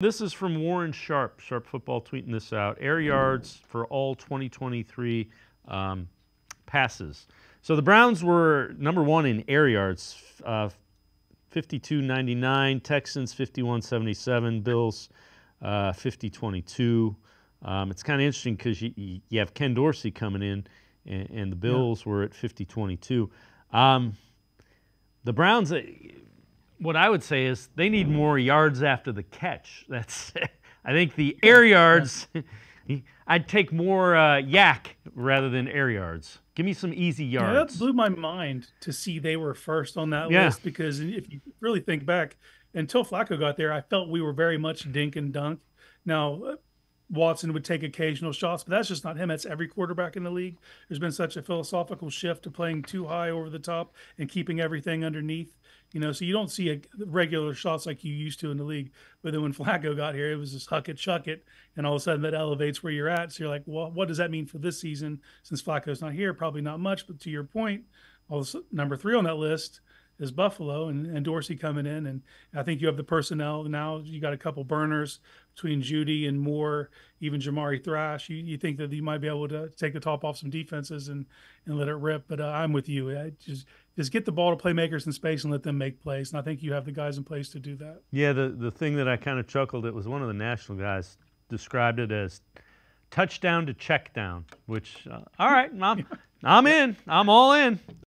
This is from Warren Sharp, Sharp Football tweeting this out. Air yards for all 2023 um, passes. So the Browns were number one in air yards, uh, 52.99. Texans 51.77. Bills uh, 50.22. Um, it's kind of interesting because you, you have Ken Dorsey coming in, and, and the Bills yeah. were at 50.22. Um, the Browns, uh, what I would say is they need more yards after the catch. That's, I think the air yards. I'd take more uh, YAC rather than air yards. Give me some easy yards. Yeah, that blew my mind to see they were first on that yeah. list because if you really think back, until Flacco got there, I felt we were very much dink and dunk. Now, uh, Watson would take occasional shots, but that's just not him. That's every quarterback in the league. There's been such a philosophical shift to playing two high over the top and keeping everything underneath. You know, so you don't see a regular shots like you used to in the league. But then when Flacco got here, it was just huck it, chuck it, and all of a sudden that elevates where you're at. So you're like, well, what does that mean for this season? Since Flacco's not here, probably not much. But to your point, all number three on that list is Buffalo and, and Dorsey coming in, and I think you have the personnel now. You got a couple burners between Jeudy and Moore, even Jamari Thrash. You, you think that you might be able to take the top off some defenses and and let it rip. But uh, I'm with you. I just just get the ball to playmakers in space and let them make plays. And I think you have the guys in place to do that. Yeah, the the thing that I kind of chuckled at was one of the national guys described it as touchdown to check down, which uh, all right, I'm I'm in. I'm all in.